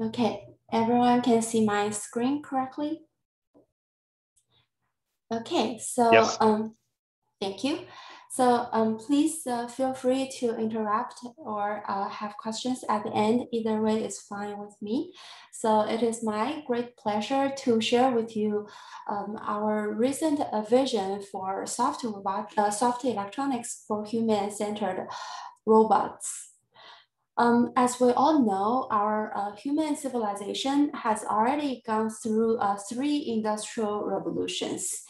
Okay, everyone can see my screen correctly? Okay, so Yes. um, thank you. So um, please uh, feel free to interrupt or uh, have questions at the end. Either way is fine with me. So it is my great pleasure to share with you um, our recent uh, vision for soft robot, uh, soft electronics for human-centered robots. Um, as we all know, our uh, human civilization has already gone through uh, three industrial revolutions.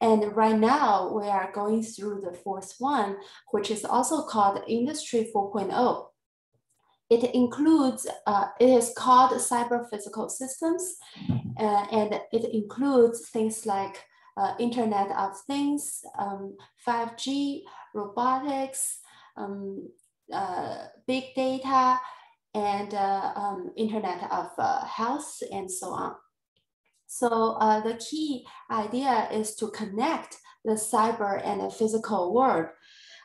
And right now we are going through the fourth one, which is also called Industry 4.0. It includes, uh, it is called cyber physical systems, uh, and it includes things like uh, Internet of Things, um, 5G, robotics, um, big data, and uh, um, Internet of uh, Health, and so on. So uh, the key idea is to connect the cyber and the physical world.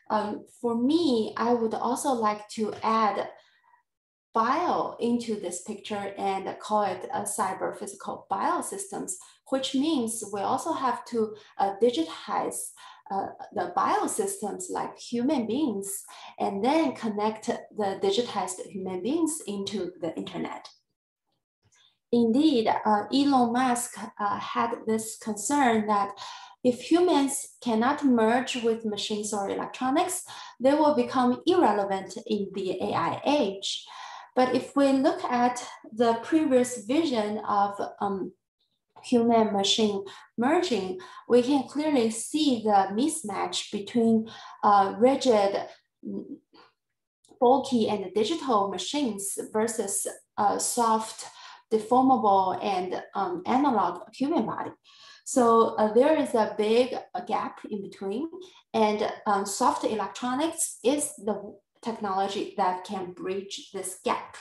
Um, for me, I would also like to add bio into this picture and call it a cyber physical biosystems, which means we also have to uh, digitize uh, the biosystems like human beings and then connect the digitized human beings into the internet. Indeed, uh, Elon Musk uh, had this concern that if humans cannot merge with machines or electronics, they will become irrelevant in the AI age. But if we look at the previous vision of um, human machine merging, we can clearly see the mismatch between uh, rigid, bulky, and digital machines versus uh, soft, deformable and um, analog human body. So uh, there is a big uh, gap in between and um, soft electronics is the technology that can bridge this gap.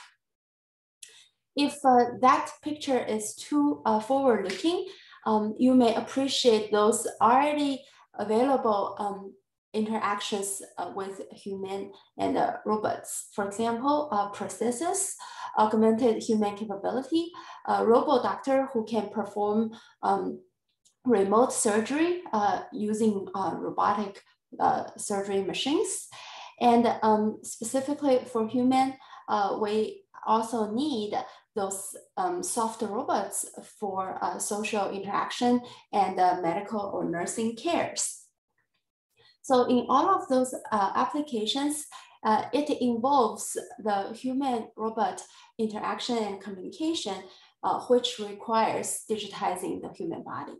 If uh, that picture is too uh, forward looking, um, you may appreciate those already available um, interactions uh, with human and uh, robots. For example, uh, augmented human capability, a robot doctor who can perform um, remote surgery uh, using robotic surgery machines. And um, specifically for human, we also need those um, soft robots for social interaction and medical or nursing cares. So in all of those uh, applications, uh, it involves the human-robot interaction and communication, uh, which requires digitizing the human body.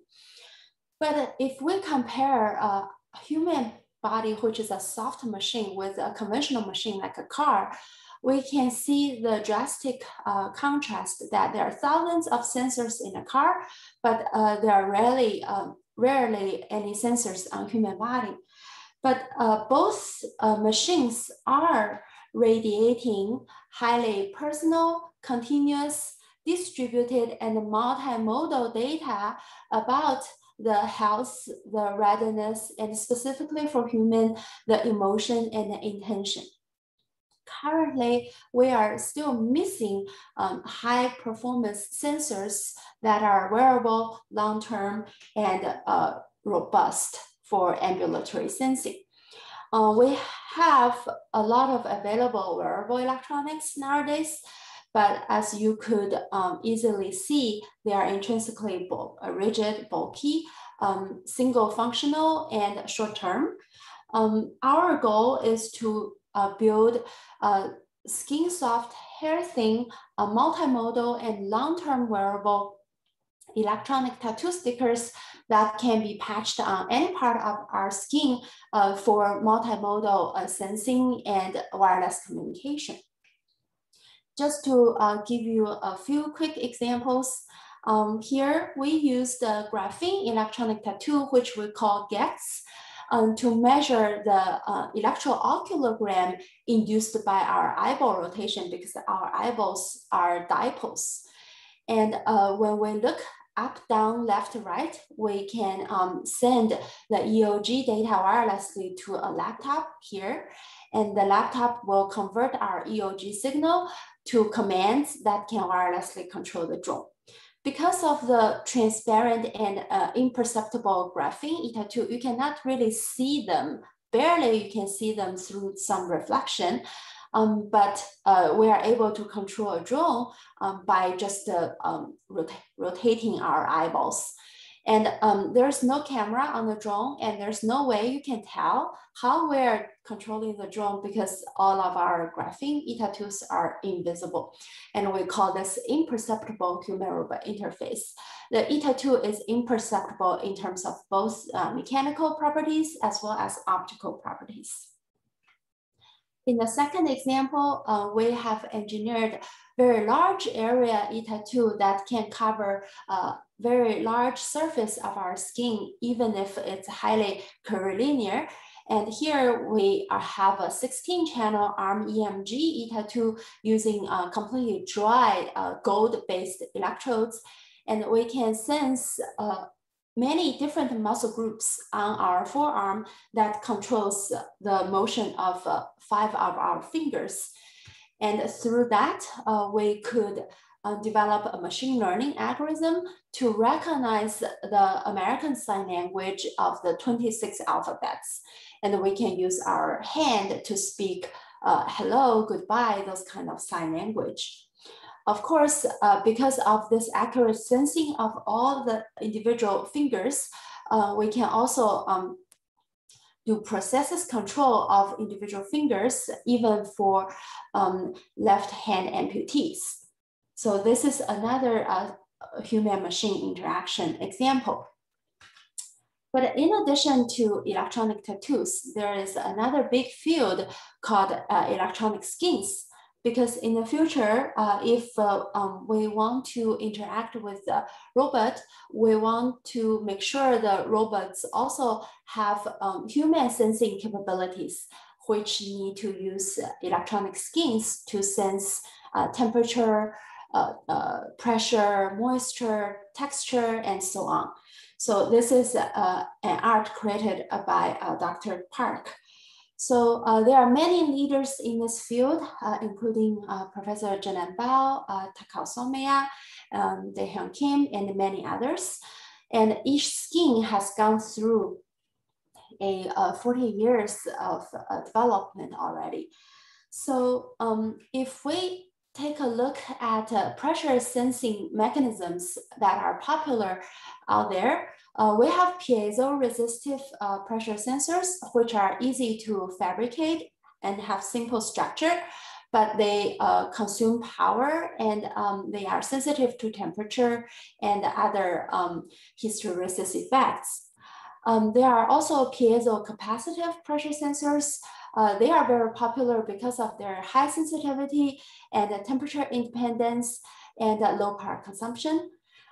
But if we compare a human body, which is a soft machine with a conventional machine like a car, we can see the drastic uh, contrast that there are thousands of sensors in a car, but uh, there are rarely, um, rarely any sensors on human body. But uh, both uh, machines are radiating highly personal, continuous, distributed, and multimodal data about the health, the readiness, and specifically for human, the emotion and the intention. Currently, we are still missing um, high performance sensors that are wearable, long-term, and uh, robust for ambulatory sensing. Uh, we have a lot of available wearable electronics nowadays, but as you could um, easily see, they are intrinsically bulk, uh, rigid, bulky, um, single functional, and short term. Um, our goal is to uh, build a skin soft, hair thin, a multimodal and long-term wearable electronic tattoo stickers that can be patched on any part of our skin uh, for multimodal uh, sensing and wireless communication. Just to uh, give you a few quick examples, um, here we use the graphene electronic tattoo, which we call GEX, um, to measure the uh, electrooculogram induced by our eyeball rotation because our eyeballs are dipoles. And uh, when we look up, down, left, right, we can um, send the EOG data wirelessly to a laptop here. And the laptop will convert our EOG signal to commands that can wirelessly control the drone. Because of the transparent and uh, imperceptible graphene e-tattoo, you cannot really see them. Barely you can see them through some reflection. Um, but uh, we are able to control a drone um, by just uh, um, rota rotating our eyeballs. And um, there's no camera on the drone and there's no way you can tell how we're controlling the drone because all of our graphene e-tattoos are invisible. And we call this imperceptible human robot interface. The e-tattoo is imperceptible in terms of both uh, mechanical properties as well as optical properties. In the second example, uh, we have engineered very large area e-tattoo that can cover a very large surface of our skin, even if it's highly curvilinear. And here we have a 16 channel ARM EMG e-tattoo using uh, completely dry uh, gold-based electrodes. And we can sense uh, many different muscle groups on our forearm that controls the motion of uh, five of our fingers. And through that, uh, we could uh, develop a machine learning algorithm to recognize the American Sign Language of the 26 alphabets. And we can use our hand to speak uh, hello, goodbye, those kind of sign language. Of course, uh, because of this accurate sensing of all the individual fingers, uh, we can also um, do prosthesis control of individual fingers, even for um, left hand amputees. So this is another uh, human machine interaction example. But in addition to electronic tattoos, there is another big field called uh, electronic skins because in the future, uh, if uh, um, we want to interact with the robot, we want to make sure the robots also have um, human sensing capabilities, which need to use electronic skins to sense uh, temperature, uh, uh, pressure, moisture, texture, and so on. So this is uh, an art created by Dr. Park. So uh, there are many leaders in this field, uh, including uh, Professor Zhenan Bao, uh, Takao Someya, um, Daehyun Kim, and many others. And e-skin has gone through a uh, 40 years of uh, development already. So um, if we take a look at uh, pressure sensing mechanisms that are popular out there, uh, we have piezo-resistive uh, pressure sensors, which are easy to fabricate and have simple structure, but they uh, consume power and um, they are sensitive to temperature and other um, hysteresis effects. Um, there are also piezo-capacitive pressure sensors. Uh, they are very popular because of their high sensitivity and temperature independence and low power consumption.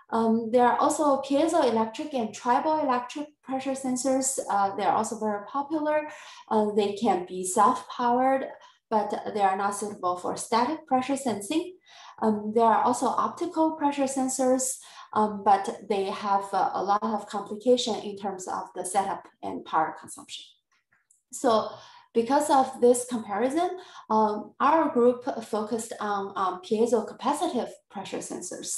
Um, there are also piezoelectric and triboelectric pressure sensors. Uh, they're also very popular. Uh, they can be self-powered, but they are not suitable for static pressure sensing. Um, there are also optical pressure sensors, um, but they have uh, a lot of complication in terms of the setup and power consumption. So because of this comparison, um, our group focused on um, piezo-capacitive pressure sensors.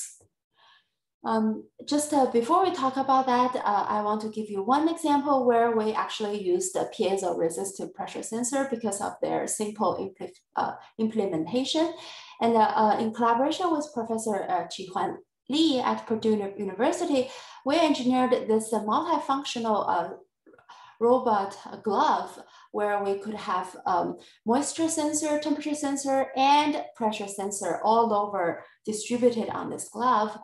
Um, just uh, before we talk about that, uh, I want to give you one example where we actually used the piezo-resistive pressure sensor because of their simple impl uh, implementation. And uh, uh, in collaboration with Professor uh, Qihwan Li at Purdue University, we engineered this multifunctional robot glove where we could have um, moisture sensor, temperature sensor, and pressure sensor all over distributed on this glove.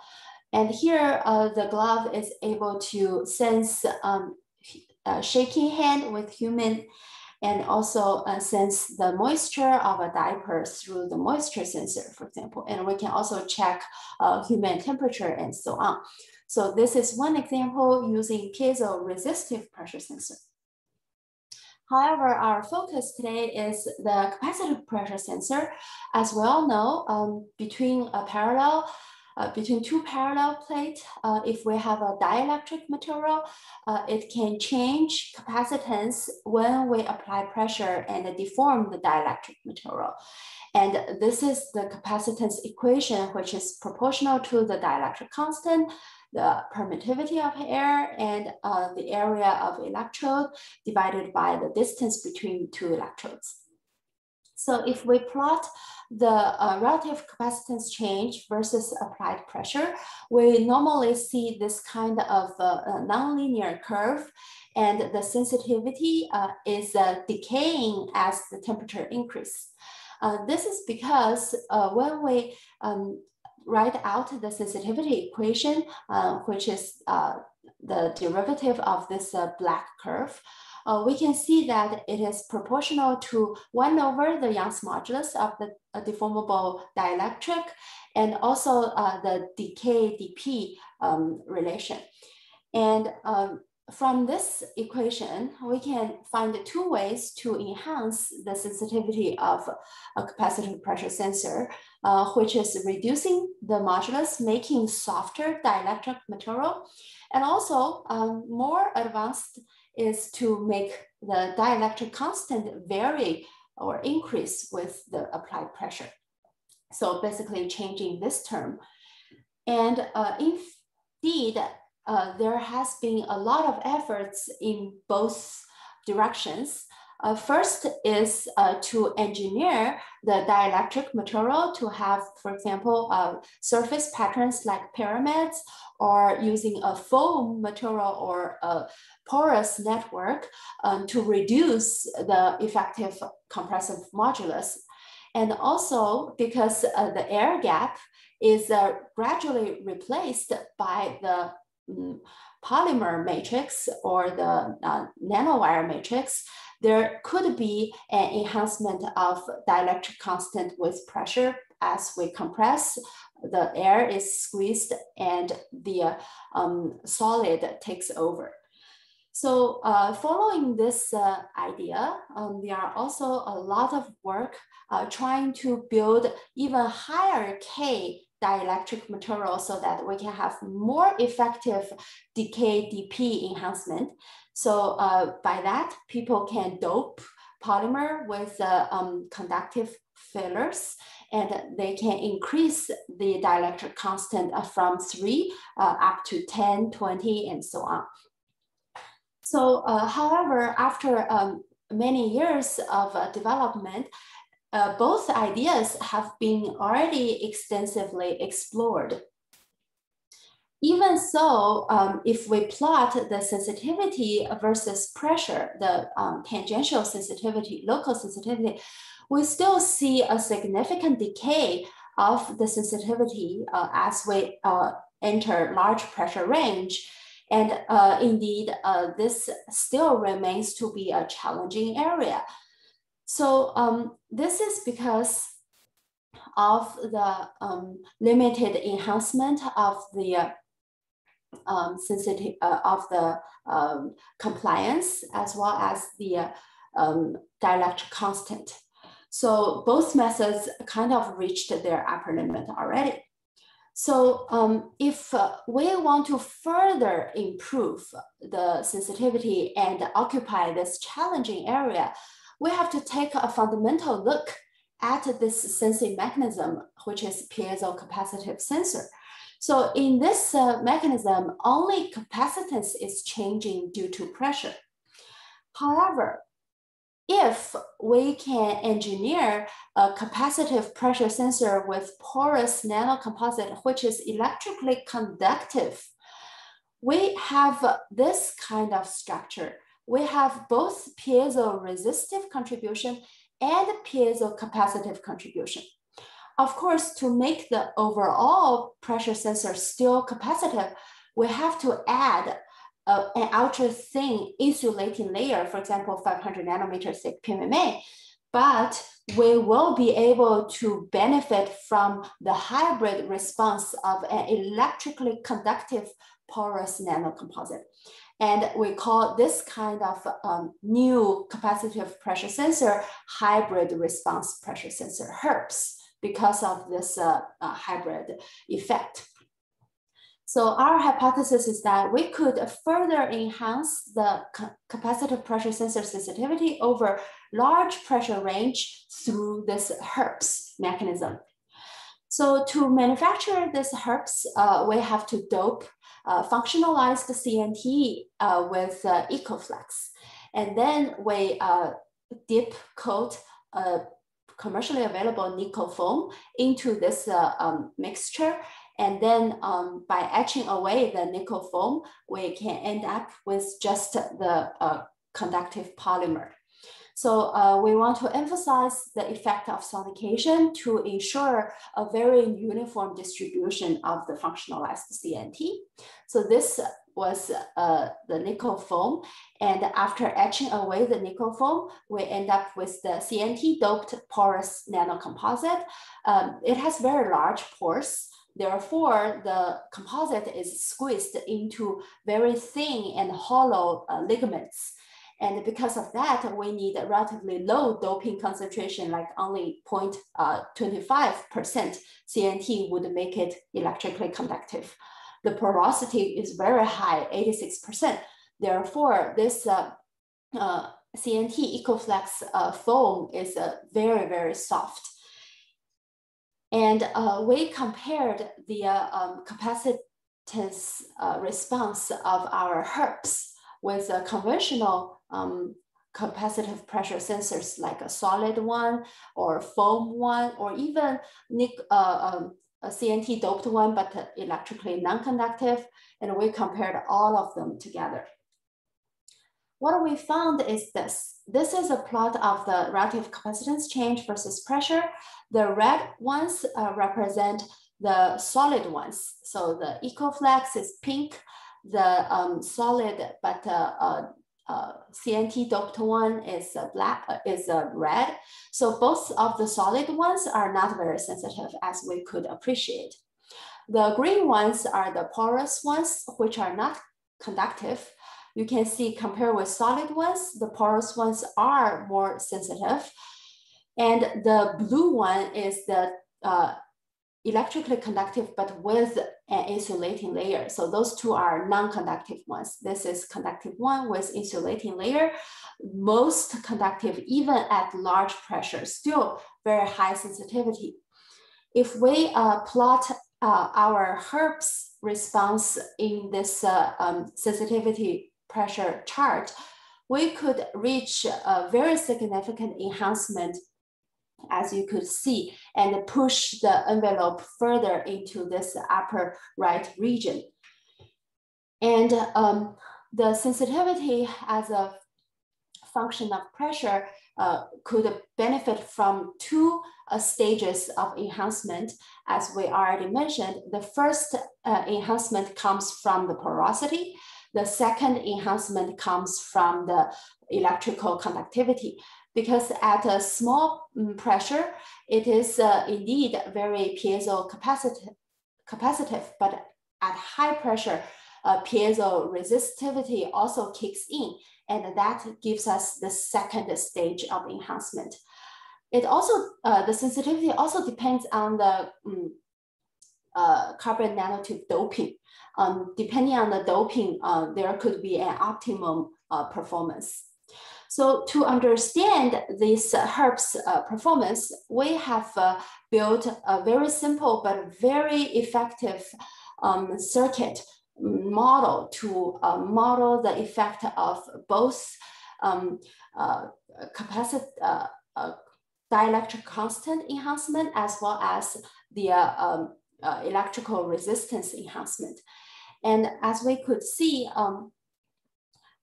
And here, uh, the glove is able to sense um, shaking hand with human and also uh, sense the moisture of a diaper through the moisture sensor, for example. And we can also check uh, human temperature and so on. So this is one example using piezo-resistive pressure sensor. However, our focus today is the capacitive pressure sensor. As we all know, um, between a parallel uh, between two parallel plates, uh, if we have a dielectric material, uh, it can change capacitance when we apply pressure and deform the dielectric material. And this is the capacitance equation, which is proportional to the dielectric constant, the permittivity of air, and uh, the area of electrode divided by the distance between two electrodes. So if we plot the uh, relative capacitance change versus applied pressure, we normally see this kind of uh, nonlinear curve and the sensitivity uh, is uh, decaying as the temperature increase. Uh, this is because uh, when we um, write out the sensitivity equation, which is the derivative of this black curve, uh, we can see that it is proportional to one over the Young's modulus of the uh, deformable dielectric and also uh, the decay dp um, relation. And um, from this equation, we can find two ways to enhance the sensitivity of a capacitive pressure sensor, uh, which is reducing the modulus, making softer dielectric material, and also um, more advanced is to make the dielectric constant vary or increase with the applied pressure. So basically changing this term. And uh, indeed, uh, there has been a lot of efforts in both directions. Uh, first is uh, to engineer the dielectric material to have, for example, uh, surface patterns like pyramids or using a foam material or a porous network um, to reduce the effective compressive modulus. And also because uh, the air gap is uh, gradually replaced by the polymer matrix or the uh, nanowire matrix, there could be an enhancement of dielectric constant with pressure as we compress, the air is squeezed and the um, solid takes over. So uh, following this uh, idea, um, there are also a lot of work uh, trying to build even higher K dielectric material so that we can have more effective decay DP enhancement. So uh, by that, people can dope polymer with uh, um, conductive fillers and they can increase the dielectric constant from three uh, up to 10, 20, and so on. So uh, however, after um, many years of uh, development, uh, both ideas have been already extensively explored. Even so, um, if we plot the sensitivity versus pressure, the um, tangential sensitivity, local sensitivity, we still see a significant decay of the sensitivity uh, as we uh, enter large pressure range. And uh, indeed, uh, this still remains to be a challenging area. So um, this is because of the um, limited enhancement of the um, sensitive uh, of the um, compliance as well as the um, dielectric constant. So both methods kind of reached their upper limit already. So um, if uh, we want to further improve the sensitivity and occupy this challenging area, we have to take a fundamental look at this sensing mechanism, which is piezo capacitive sensor. So in this uh, mechanism, only capacitance is changing due to pressure. However, if we can engineer a capacitive pressure sensor with porous nanocomposite, which is electrically conductive, we have this kind of structure. We have both piezo resistive contribution and piezo capacitive contribution. Of course, to make the overall pressure sensor still capacitive, we have to add uh, an ultra thin insulating layer, for example, 500 nanometer thick PMMA, but we will be able to benefit from the hybrid response of an electrically conductive porous nanocomposite. And we call this kind of um, new capacitive pressure sensor hybrid response pressure sensor, HERPS because of this uh, uh, hybrid effect. So our hypothesis is that we could further enhance the capacitive pressure sensor sensitivity over large pressure range through this HERPS mechanism. So to manufacture this HERPS, uh, we have to dope uh, functionalized CNT uh, with uh, EcoFlex. And then we uh, dip coat a commercially available nickel foam into this uh, um, mixture and then um, by etching away the nickel foam, we can end up with just the uh, conductive polymer. So uh, we want to emphasize the effect of sonication to ensure a very uniform distribution of the functionalized CNT. So this was uh, the nickel foam. And after etching away the nickel foam, we end up with the CNT doped porous nanocomposite. Um, it has very large pores. Therefore, the composite is squeezed into very thin and hollow uh, ligaments. And because of that, we need a relatively low doping concentration, like only 0.25% uh, CNT would make it electrically conductive. The porosity is very high, 86%. Therefore, this uh, uh, CNT EcoFlex uh, foam is uh, very, very soft. And uh, we compared the uh, um, capacitance uh, response of our HERPS with a conventional um, capacitive pressure sensors like a solid one or foam one or even uh, um, a CNT doped one, but electrically non-conductive. And we compared all of them together. What we found is this. This is a plot of the relative capacitance change versus pressure. The red ones uh, represent the solid ones. So the EcoFlex is pink, the um, solid but uh, uh, CNT doped one is a black, uh, is red. So both of the solid ones are not very sensitive as we could appreciate. The green ones are the porous ones, which are not conductive you can see compared with solid ones, the porous ones are more sensitive. And the blue one is the uh, electrically conductive, but with an insulating layer. So those two are non-conductive ones. This is conductive one with insulating layer. Most conductive, even at large pressure, still very high sensitivity. If we uh, plot uh, our HERPS response in this uh, um, sensitivity pressure chart, we could reach a very significant enhancement as you could see, and push the envelope further into this upper right region. And um, the sensitivity as a function of pressure uh, could benefit from two uh, stages of enhancement. As we already mentioned, the first uh, enhancement comes from the porosity, the second enhancement comes from the electrical conductivity because at a small mm, pressure, it is uh, indeed very piezo capacitive, capacitive, but at high pressure, uh, piezo resistivity also kicks in, and that gives us the second stage of enhancement. It also, uh, the sensitivity also depends on the um, uh, carbon nanotube doping um, depending on the doping, uh, there could be an optimum uh, performance. So to understand this HERPS uh, performance, we have uh, built a very simple but very effective um, circuit model to uh, model the effect of both um, uh, capacity, dielectric constant enhancement as well as the um, electrical resistance enhancement. And as we could see, um,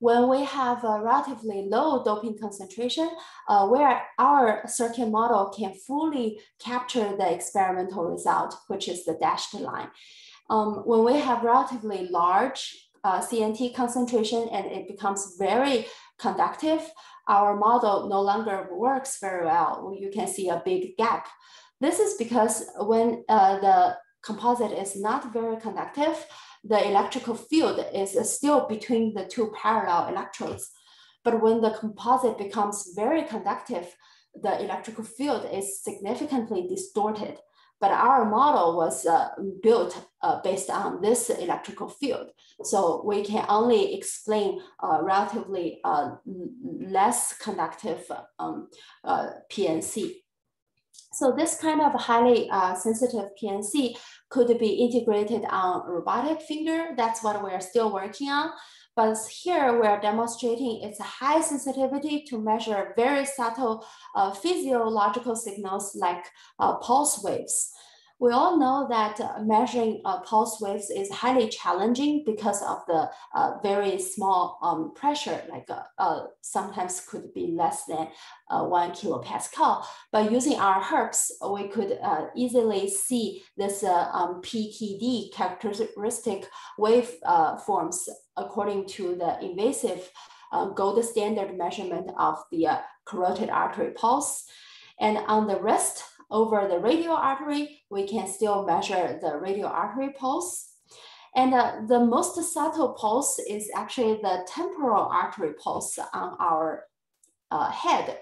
when we have a relatively low doping concentration, uh, where our circuit model can fully capture the experimental result, which is the dashed line. Um, when we have relatively large uh, CNT concentration and it becomes very conductive, our model no longer works very well. You can see a big gap. This is because when uh, the composite is not very conductive, the electrical field is still between the two parallel electrodes. But when the composite becomes very conductive, the electrical field is significantly distorted. But our model was uh, built uh, based on this electrical field. So we can only explain uh, relatively uh, less conductive um, uh, PNC. So this kind of highly uh, sensitive PNC could be integrated on robotic finger. That's what we're still working on. But here we're demonstrating its high sensitivity to measure very subtle uh, physiological signals like uh, pulse waves. We all know that uh, measuring uh, pulse waves is highly challenging because of the uh, very small um, pressure, like uh, uh, sometimes could be less than uh, one kilopascal. But using our HERPs, we could easily see this um, PTD characteristic wave forms according to the invasive gold standard measurement of the carotid artery pulse. And on the wrist, over the radial artery, we can still measure the radial artery pulse. And uh, the most subtle pulse is actually the temporal artery pulse on our uh, head.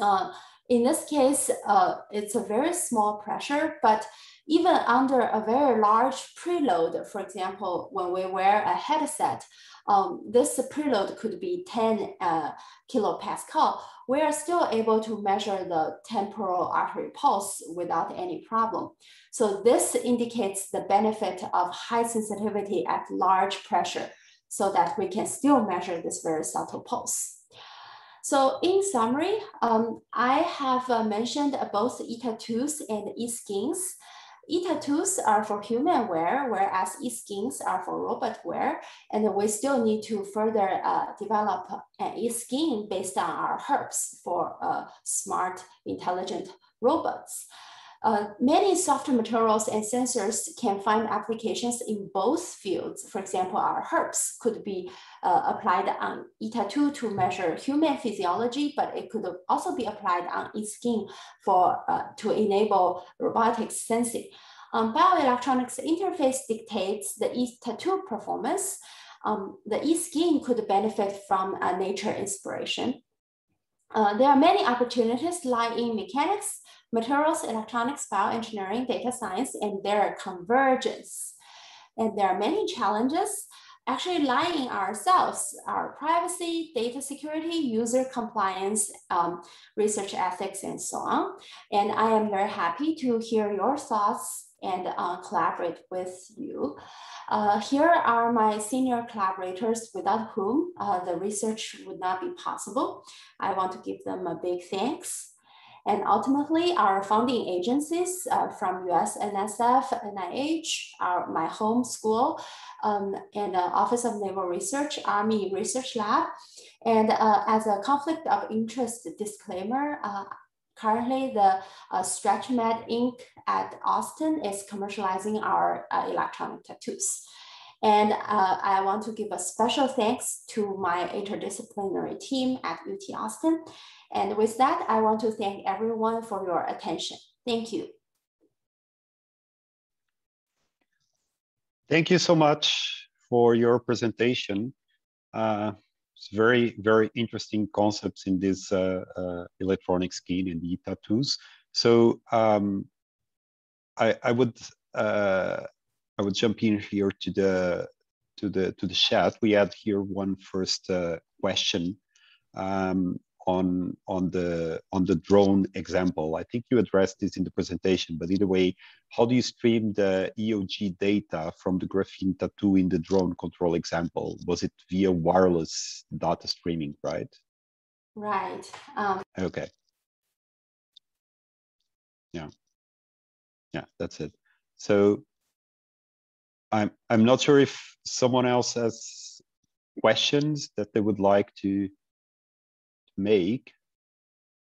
Uh, in this case, uh, it's a very small pressure, but even under a very large preload, for example, when we wear a headset, um, this preload could be 10 uh, kilopascal, we are still able to measure the temporal artery pulse without any problem. So this indicates the benefit of high sensitivity at large pressure so that we can still measure this very subtle pulse. So in summary, um, I have uh, mentioned both e-tattoos and e-skins. E-tattoos are for human wear, whereas e-skins are for robot wear. And we still need to further uh, develop an e-skin based on our HERPs for uh, smart, intelligent robots. Uh, many software materials and sensors can find applications in both fields. For example, our HERPs could be uh, applied on e-tattoo to measure human physiology, but it could also be applied on e-skin for uh, to enable robotics sensing. Um, bioelectronics interface dictates the e-tattoo performance. Um, the e-skin could benefit from a nature inspiration. Uh, there are many opportunities lie in mechanics, materials, electronics, bioengineering, data science, and their convergence. And there are many challenges actually lying in ourselves, our privacy, data security, user compliance, um, research ethics, and so on. And I am very happy to hear your thoughts and uh, collaborate with you. Uh, here are my senior collaborators without whom uh, the research would not be possible. I want to give them a big thanks. And ultimately, our funding agencies uh, from US NSF, NIH, our, my home school, um, and the Office of Naval Research, Army Research Lab. And uh, as a conflict of interest disclaimer, uh, currently the uh, StretchMed Inc. at Austin is commercializing our uh, electronic tattoos. And uh, I want to give a special thanks to my interdisciplinary team at UT Austin and with that, I want to thank everyone for your attention. Thank you. Thank you so much for your presentation. Uh, it's very, very interesting concepts in this uh, uh, electronic skin and the tattoos. So um, I, I would uh, I would jump in here to the to the to the chat. We had here one first uh, question. Um, on on the on the drone example. I think you addressed this in the presentation, but either way, how do you stream the EOG data from the graphene tattoo in the drone control example? Was it via wireless data streaming, right? Right. Um, okay. Yeah. Yeah, that's it. So I'm I'm not sure if someone else has questions that they would like to make,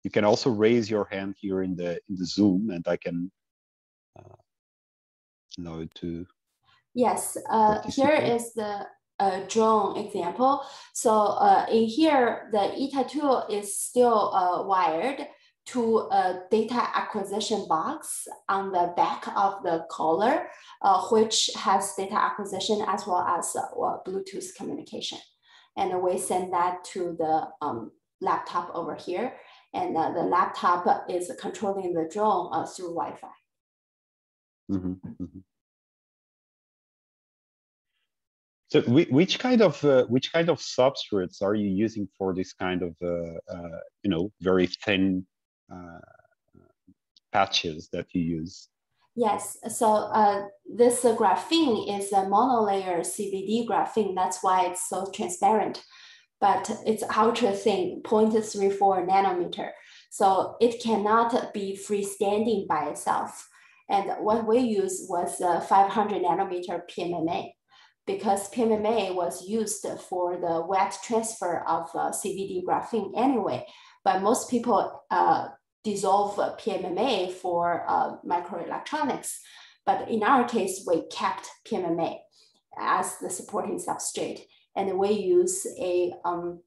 you can also raise your hand here in the in the Zoom, and I can uh, allow you to. Yes, uh, here is the uh, drone example. So uh, in here, the e-tattoo is still uh, wired to a data acquisition box on the back of the collar, uh, which has data acquisition as well as uh, Bluetooth communication. And we send that to the um, laptop over here. and uh, the laptop is controlling the drone uh, through Wi-Fi. Mm -hmm, mm -hmm. So which kind of uh, which kind of substrates are you using for this kind of uh, uh, you know very thin patches that you use? Yes, so uh, this uh, graphene is a monolayer CVD graphene. That's why it's so transparent, but it's ultra thin, 0.34 nanometer. So it cannot be freestanding by itself. And what we use was 500 nanometer PMMA because PMMA was used for the wet transfer of uh, CVD graphene anyway. But most people uh, dissolve PMMA for uh, microelectronics. But in our case, we kept PMMA as the supporting substrate. And we use a um,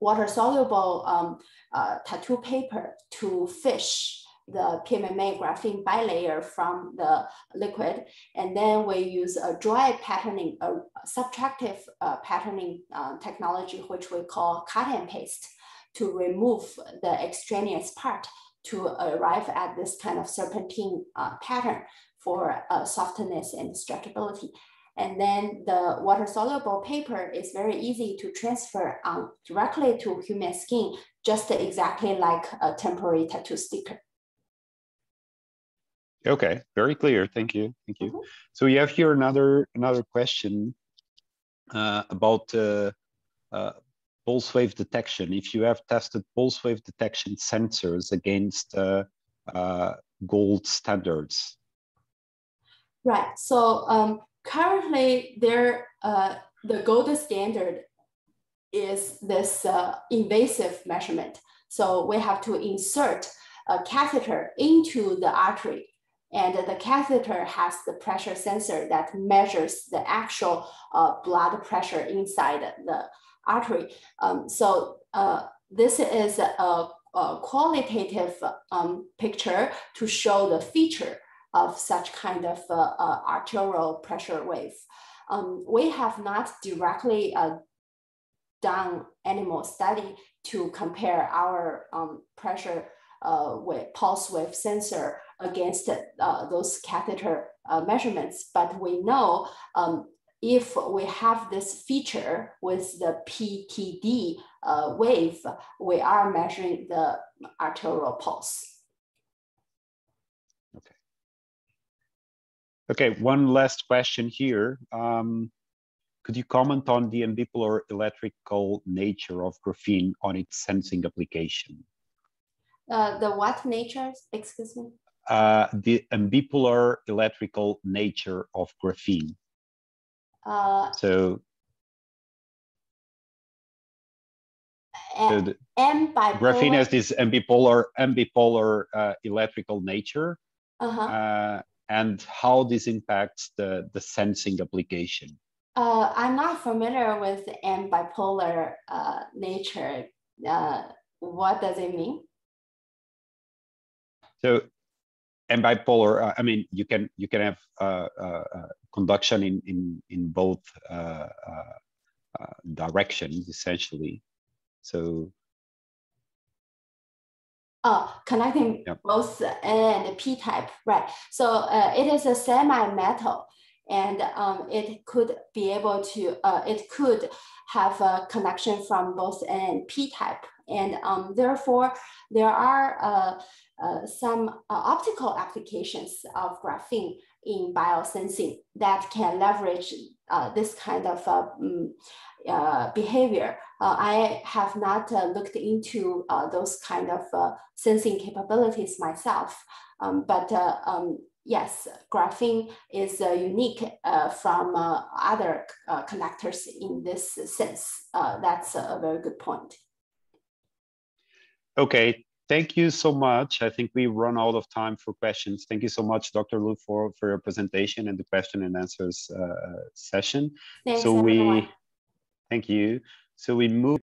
water soluble um, uh, tattoo paper to fish the PMMA graphene bilayer from the liquid. And then we use a dry patterning, a subtractive uh, patterning uh, technology, which we call cut and paste to remove the extraneous part to arrive at this kind of serpentine uh, pattern for uh, softness and stretchability. And then the water soluble paper is very easy to transfer um, directly to human skin, just exactly like a temporary tattoo sticker. Okay, very clear. Thank you. Thank you. Mm -hmm. So we have here another another question uh, about uh, uh, pulse wave detection. If you have tested pulse wave detection sensors against uh, uh, gold standards. Right. So um, currently, there uh, the gold standard is this invasive measurement. So we have to insert a catheter into the artery and the catheter has the pressure sensor that measures the actual uh, blood pressure inside the artery. Um, so uh, this is a, a qualitative um, picture to show the feature of such kind of uh, uh, arterial pressure wave. Um, we have not directly uh, done animal study to compare our um, pressure uh, with pulse wave sensor against uh, those catheter measurements, but we know um, if we have this feature with the PTD uh, wave, we are measuring the arterial pulse. Okay. Okay, one last question here. Um, could you comment on the ambipolar electrical nature of graphene on its sensing application? Uh, the what nature, excuse me? Uh, the ambipolar electrical nature of graphene. Uh, so, so the, graphene has this ambipolar ambipolar uh, electrical nature, -huh. Uh, and how this impacts the the sensing application. Uh, I'm not familiar with ambipolar nature. what does it mean? So ambipolar, uh, I mean, you can you can have uh, uh, uh conduction in in in both uh, uh, directions essentially. So. Oh, connecting yep. both N and P type, right? So it is a semi-metal, and um, it could be able to. it could have a connection from both N and P type, and um, therefore there are uh, some uh, optical applications of graphene in biosensing that can leverage uh, this kind of um, behavior. I have not looked into those kind of sensing capabilities myself, um, but um, yes, graphene is unique from other connectors in this sense. that's a very good point. Okay, Thank you so much. I think we run out of time for questions. Thank you so much, Dr. Lu, for, for your presentation and the question and answers uh, session. Thanks, so everyone. we, thank you. So we move